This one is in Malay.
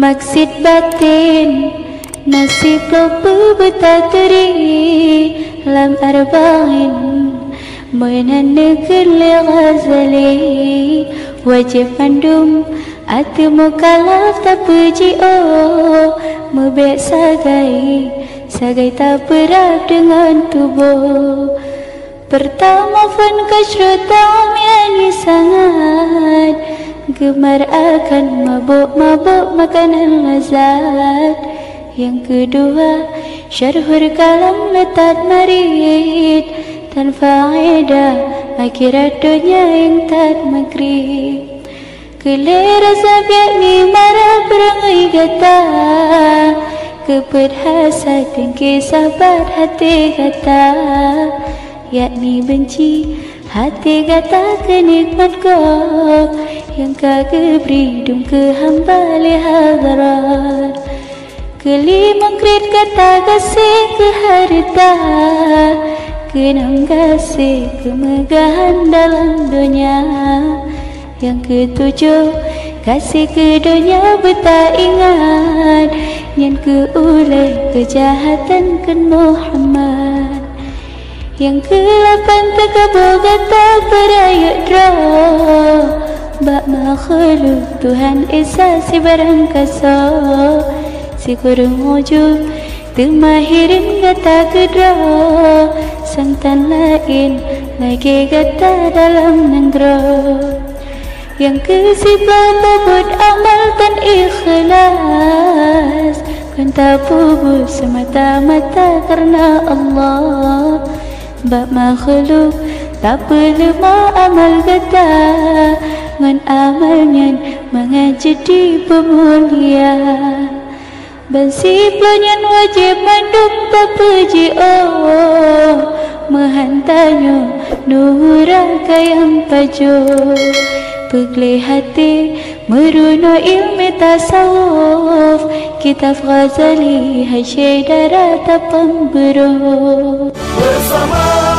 Maksud batin Nasib lupa bertaturi Lam arba'in Menandakan li ghazali. Wajib mandum Atu mukalaf tak puji oh Mebek sagai Sagai tak berat dengan tubuh. Pertama pun kasrutam yang sangat Gemar akan mabuk-mabuk makanan lazat Yang kedua Syarhur kalam letat marid. Tanpa faedah Akhirat dunia yang tak magrib Kelera sabiak ni marah berangai gata. Kepet hasad dan kisah hati kata Yakni benci hati kata kenikmat kau Yang kagak beri dum ke hamba lihadarat Kelima krit kata kasih ke harta Kenang kasih kemegahan dalam dunia. Yang ketujuh kasih ke dunia betak ingat. Yang keulai kejahatan ke Muhammad. Yang kelapan terkabur kata berayut drah Bak makhluk Tuhan Esa si barang kasar Si kurung ujub Temahirin kata kedra Santan lain lagi kata dalam negara yang kesibah bobot amal dan ikhlas. Kan tak bubut semata-mata karena Allah. Bab makhluk tak perlu amal kata Ngan amalnya mengajadi pemulia. Bansi pelanyan wajib mandum berpuji oh Mehantanya nurah kayang pajuk Pegli hati meruna ilmi tasawuf Kitab Ghazali hai syedara tapam beruh Bersama